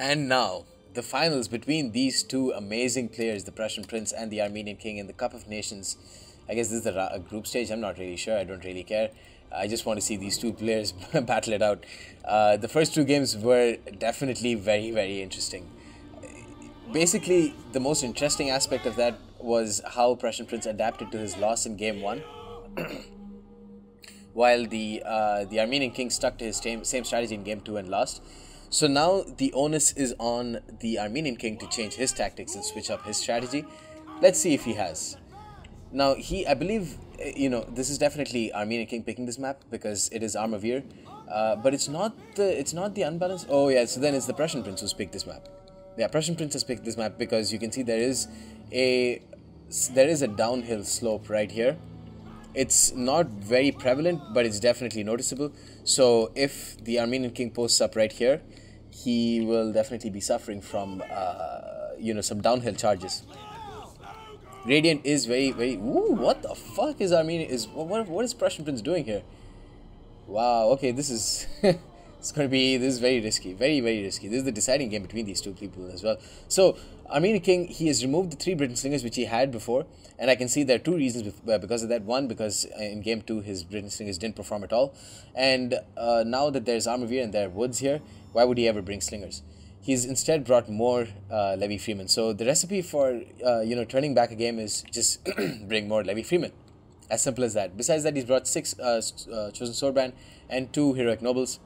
And now, the finals between these two amazing players, the Prussian Prince and the Armenian King in the Cup of Nations. I guess this is the group stage. I'm not really sure. I don't really care. I just want to see these two players battle it out. Uh, the first two games were definitely very, very interesting. Basically, the most interesting aspect of that was how Prussian Prince adapted to his loss in game one. while the uh, the Armenian king stuck to his same, same strategy in game two and lost. So now the onus is on the Armenian king to change his tactics and switch up his strategy. Let's see if he has. Now he, I believe, uh, you know, this is definitely Armenian king picking this map because it is Armavir, uh, but it's not the it's not the unbalanced. Oh yeah, so then it's the Prussian prince who's picked this map. Yeah, Prussian prince has picked this map because you can see there is a there is a downhill slope right here it's not very prevalent, but it's definitely noticeable. So if the Armenian king posts up right here, he will definitely be suffering from, uh, you know, some downhill charges. Radiant is very, very. Ooh, what the fuck is Armenian? Is what? What is Prussian Prince doing here? Wow. Okay, this is. it's going to be this is very risky very very risky this is the deciding game between these two people as well so Armenian King he has removed the three Britain slingers which he had before and I can see there are two reasons uh, because of that one because uh, in game two his Britain slingers didn't perform at all and uh, now that there's Armavir and there are woods here why would he ever bring slingers? He's instead brought more uh, Levy Freemen. So the recipe for uh, you know turning back a game is just bring more Levy Freemen. As simple as that. Besides that he's brought six uh, chosen swordband and two heroic nobles.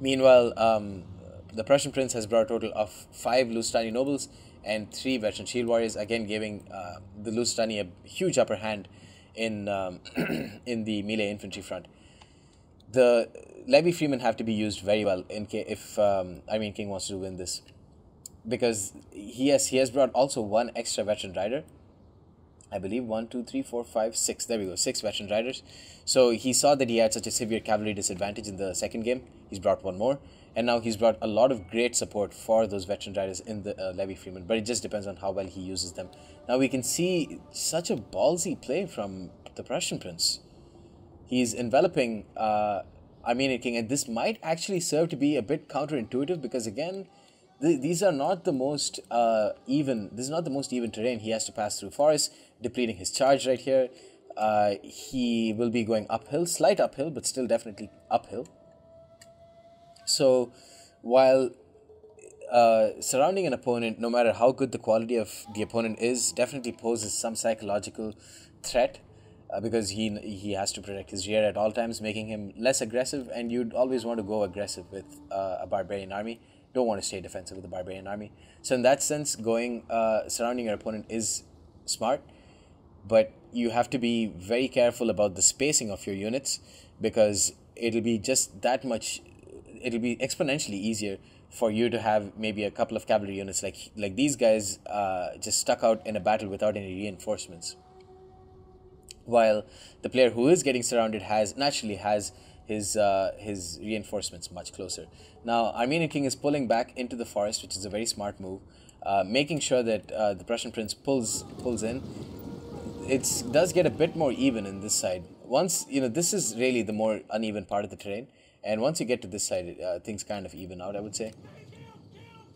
Meanwhile, um, the Prussian prince has brought a total of five Lusitani nobles and three veteran shield warriors, again giving uh, the Lusitani a huge upper hand in um, in the melee infantry front. The Levy Freemen have to be used very well in if um, Armenian King wants to win this, because he has he has brought also one extra veteran rider I believe one, two, three, four, five, six. There we go, six veteran riders. So he saw that he had such a severe cavalry disadvantage in the second game. He's brought one more, and now he's brought a lot of great support for those veteran riders in the uh, Levy Freemen. But it just depends on how well he uses them. Now we can see such a ballsy play from the Prussian prince. He's enveloping uh, Armenian king, and this might actually serve to be a bit counterintuitive because again th- these are not the most uh, even. This is not the most even terrain. He has to pass through forest, depleting his charge right here. Uh, he will be going uphill, slight uphill, but still definitely uphill. So, while uh, surrounding an opponent, no matter how good the quality of the opponent is, definitely poses some psychological threat uh, because he he has to protect his rear at all times, making him less aggressive. And you'd always want to go aggressive with uh, a barbarian army don't want to stay defensive with a barbarian army. So in that sense, going uh, surrounding your opponent is smart, but you have to be very careful about the spacing of your units because it'll be just that much. It'll be exponentially easier for you to have maybe a couple of cavalry units like like these guys uh, just stuck out in a battle without any reinforcements. While the player who is getting surrounded has naturally has his uh, his reinforcements much closer. Now Armenian king is pulling back into the forest, which is a very smart move, uh, making sure that uh, the Prussian prince pulls pulls in. It does get a bit more even in this side. Once you know this is really the more uneven part of the terrain, and once you get to this side, uh, things kind of even out. I would say.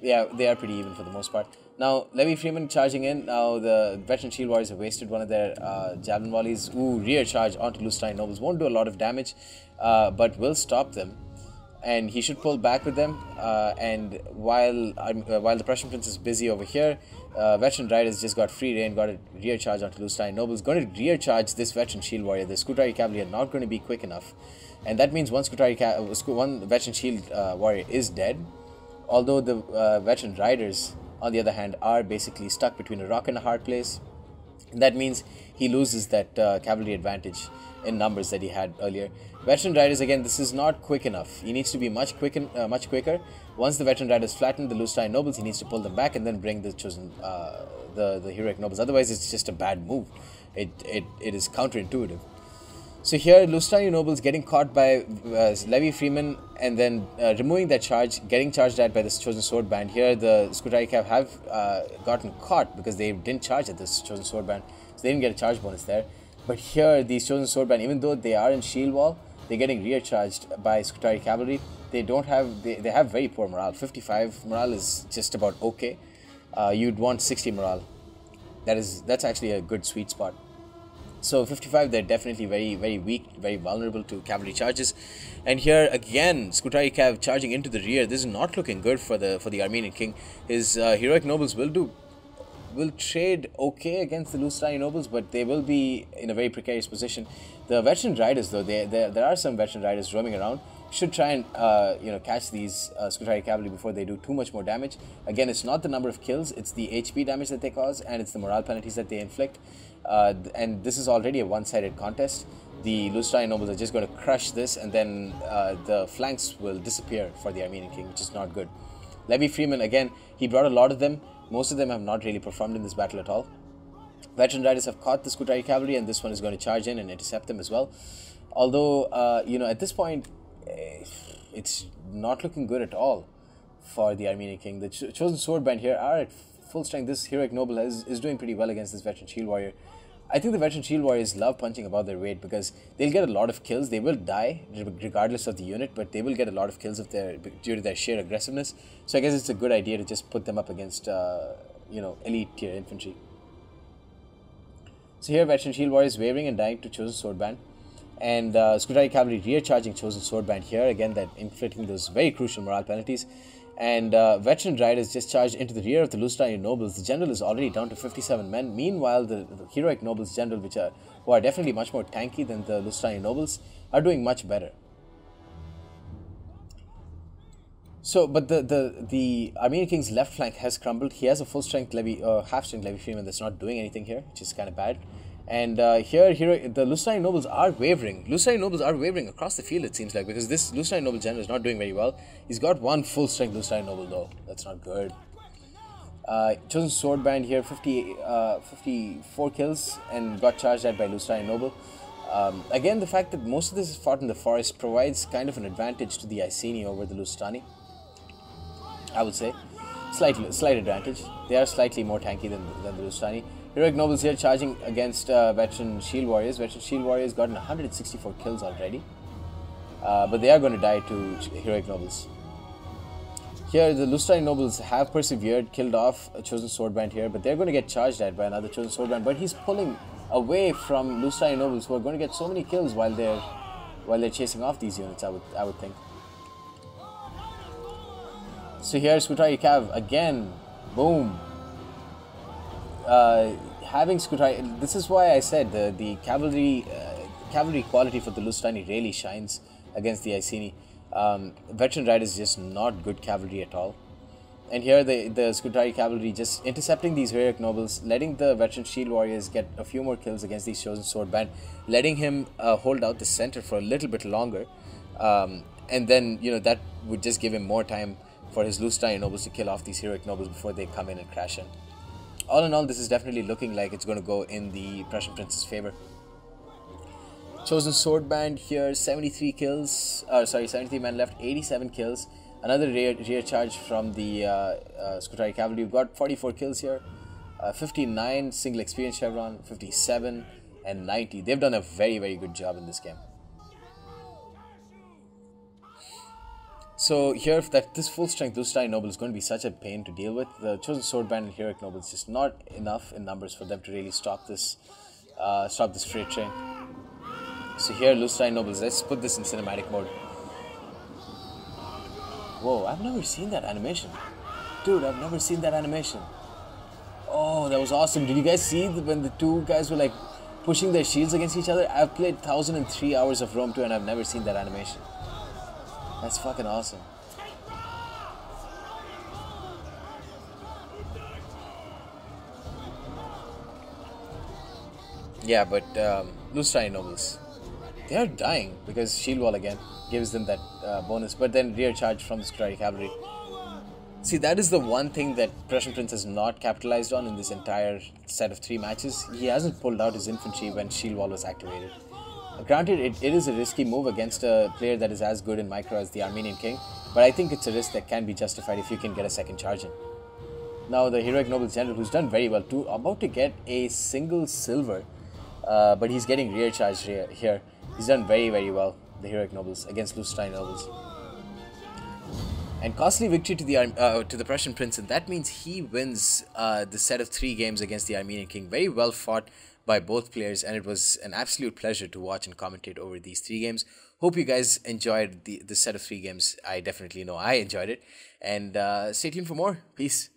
Yeah, they are pretty even for the most part. Now, Levy Freemen charging in. Now, the veteran shield warriors have wasted one of their uh, javelin volleys. Ooh, rear charge onto Lusitani nobles. Won't do a lot of damage uh, but will stop them. And he should pull back with them. Uh, and while uh, while the Prussian prince is busy over here, uh, veteran riders just got free reign, got a rear charge onto Lusitani Nobles. Going to rear charge this veteran shield warrior. The Scutari cavalry are not going to be quick enough, and that means one Scutari uh, one veteran shield warrior is dead. Although the veteran riders, on the other hand, are basically stuck between a rock and a hard place. That means he loses that cavalry advantage in numbers that he had earlier. Veteran riders again, this is not quick enough. He needs to be much quick, uh, much quicker. Once the veteran riders flatten the Lusitani nobles, he needs to pull them back and then bring the chosen, uh, the the heroic nobles. Otherwise, it's just a bad move. It it, it is counterintuitive. So here, Lusitani nobles getting caught by uh, Levy Freemen and then uh, removing that charge, getting charged at by this chosen sword band. Here, the Scutari Cav have uh, gotten caught because they didn't charge at this chosen sword band, so they didn't get a charge bonus there. But here, these chosen sword band, even though they are in shield wall, they're getting rear charged by Scutari cavalry. they don't have they, they have very poor morale 55 morale is just about okay uh, you'd want 60 morale that is that's actually a good sweet spot so 55 they're definitely very very weak very vulnerable to cavalry charges and here again Scutari Cav charging into the rear this is not looking good for the for the Armenian king his uh, heroic nobles will do will trade okay against the Lusitani nobles, but they will be in a very precarious position. The veteran riders, though, they, they, there are some veteran riders roaming around. Should try and uh, you know catch these uh, Scutari cavalry before they do too much more damage. Again, it's not the number of kills; it's the HP damage that they cause, and it's the morale penalties that they inflict. Uh, and this is already a one-sided contest. The Lusitani nobles are just going to crush this, and then uh, the flanks will disappear for the Armenian king, which is not good. Levy Freemen again, he brought a lot of them. Most of them have not really performed in this battle at all. Veteran riders have caught the Scutari cavalry, and this one is going to charge in and intercept them as well. Although, uh, you know, at this point, it's not looking good at all for the Armenian king. The Ch- chosen sword band here are at full strength. This heroic noble is, is doing pretty well against this veteran shield warrior. I think the veteran shield warriors love punching above their weight because they'll get a lot of kills. They will die regardless of the unit, but they will get a lot of kills if they're due to their sheer aggressiveness. So I guess it's a good idea to just put them up against uh, you know elite tier infantry. So here, veteran shield warriors wavering and dying to chosen swordband, and uh, Scutari cavalry rear charging chosen swordband here again that inflicting those very crucial morale penalties and uh, veteran riders just charged into the rear of the Lusitani nobles. The general is already down to 57 men. Meanwhile, the, the heroic nobles general, which are who are definitely much more tanky than the Lusitani nobles, are doing much better. So, but the, the, the Armenian king's left flank has crumbled. He has a full strength levy, uh, half strength levy freemen that's not doing anything here, which is kind of bad. And uh, here, here, the Lusitani nobles are wavering. Lusitani nobles are wavering across the field, it seems like, because this Lusitani noble general is not doing very well. He's got one full strength Lusitani noble, though. That's not good. Uh, chosen sword band here, 50, uh, 54 kills, and got charged at by Lusitani noble. Um, again, the fact that most of this is fought in the forest provides kind of an advantage to the Iceni over the Lusitani. I would say. Slightly, slight advantage. They are slightly more tanky than, than the Lusitani. Heroic Nobles here charging against uh, veteran Shield Warriors. Veteran Shield Warriors gotten 164 kills already. Uh, but they are going to die to Heroic Nobles. Here, the Lusitani Nobles have persevered, killed off a Chosen Swordband here, but they're going to get charged at by another Chosen Swordband. But he's pulling away from Lusitani Nobles who are going to get so many kills while they're while they're chasing off these units, I would I would think. So here's Scutari Cav again. Boom uh, having Scutari, this is why I said the the cavalry uh, cavalry quality for the Lusitani really shines against the Iceni. Um, veteran riders just not good cavalry at all. And here the the Scutari cavalry just intercepting these heroic nobles, letting the veteran shield warriors get a few more kills against these chosen sword band, letting him uh, hold out the center for a little bit longer, um, and then you know that would just give him more time for his Lusitani nobles to kill off these heroic nobles before they come in and crash in all in all, this is definitely looking like it's going to go in the Prussian Prince's favor. Chosen Sword Band here, 73 kills, uh, sorry, 73 men left, 87 kills. Another rear, rear charge from the uh, uh, Scutari Cavalry. We've got 44 kills here, uh, 59 single experience chevron, 57 and 90. They've done a very, very good job in this game. So here, that this full strength Lusitani Noble is going to be such a pain to deal with. The chosen sword band and heroic noble is just not enough in numbers for them to really stop this, uh, stop this freight train. So here, Lusitani nobles. Let's put this in cinematic mode. Whoa! I've never seen that animation, dude. I've never seen that animation. Oh, that was awesome! Did you guys see when the two guys were like pushing their shields against each other? I've played 1003 hours of Rome 2 and I've never seen that animation. That's fucking awesome. Yeah, but um, Lusitani nobles, they are dying because shield wall again gives them that uh, bonus, but then rear charge from the Scutari cavalry. See, that is the one thing that Prussian Prince has not capitalized on in this entire set of three matches. He hasn't pulled out his infantry when shield wall was activated. Granted, it, it is a risky move against a player that is as good in micro as the Armenian King, but I think it's a risk that can be justified if you can get a second charge in. Now, the heroic noble general, who's done very well too, about to get a single silver, uh, but he's getting rear charge here. He's done very, very well, the heroic nobles, against Lusitani nobles. And costly victory to the uh, to the Prussian prince, and that means he wins uh, the set of three games against the Armenian king. Very well fought by both players, and it was an absolute pleasure to watch and commentate over these three games. Hope you guys enjoyed the the set of three games. I definitely know I enjoyed it, and uh, stay tuned for more. Peace.